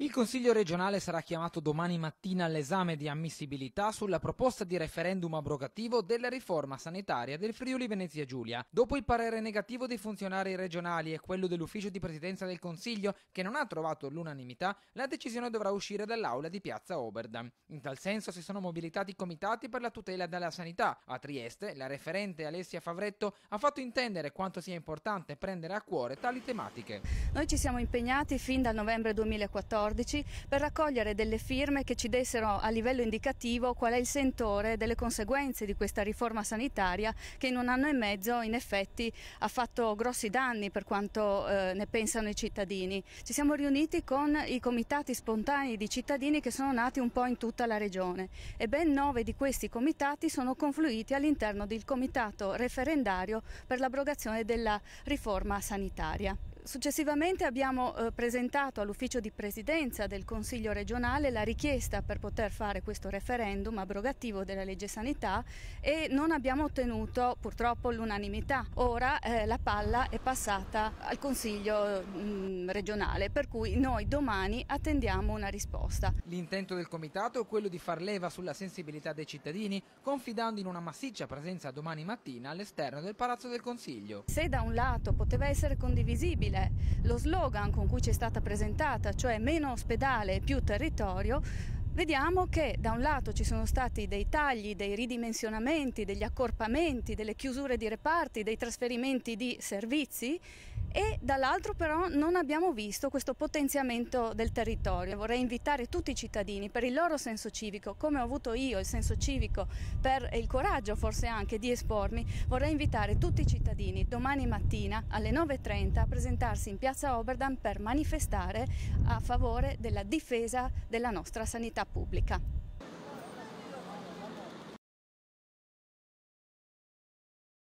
Il Consiglio regionale sarà chiamato domani mattina all'esame di ammissibilità sulla proposta di referendum abrogativo della riforma sanitaria del Friuli Venezia Giulia. Dopo il parere negativo dei funzionari regionali e quello dell'ufficio di presidenza del Consiglio, che non ha trovato l'unanimità, la decisione dovrà uscire dall'aula di piazza Oberdan. In tal senso si sono mobilitati i comitati per la tutela della sanità. A Trieste, la referente Alessia Favretto ha fatto intendere quanto sia importante prendere a cuore tali tematiche. Noi ci siamo impegnati fin dal novembre 2014 2014 per raccogliere delle firme che ci dessero a livello indicativo qual è il sentore delle conseguenze di questa riforma sanitaria che in un anno e mezzo in effetti ha fatto grossi danni per quanto eh, ne pensano i cittadini. Ci siamo riuniti con i comitati spontanei di cittadini che sono nati un po' in tutta la regione e ben nove di questi comitati sono confluiti all'interno del comitato referendario per l'abrogazione della riforma sanitaria. Successivamente abbiamo eh, presentato all'ufficio di presidenza del Consiglio regionale la richiesta per poter fare questo referendum abrogativo della legge sanità e non abbiamo ottenuto purtroppo l'unanimità. Ora eh, la palla è passata al Consiglio mh, mm, regionale per cui noi domani attendiamo una risposta. L'intento del Comitato è quello di far leva sulla sensibilità dei cittadini confidando in una massiccia presenza domani mattina all'esterno del Palazzo del Consiglio. Se da un lato poteva essere condivisibile possibile lo slogan con cui ci è stata presentata, cioè meno ospedale e più territorio, vediamo che da un lato ci sono stati dei tagli, dei ridimensionamenti, degli accorpamenti, delle chiusure di reparti, dei trasferimenti di servizi e dall'altro però non abbiamo visto questo potenziamento del territorio. Vorrei invitare tutti i cittadini per il loro senso civico, come ho avuto io il senso civico per il coraggio forse anche di espormi, vorrei invitare tutti i cittadini domani mattina alle 9.30 a presentarsi in piazza Oberdan per manifestare a favore della difesa della nostra sanità pubblica.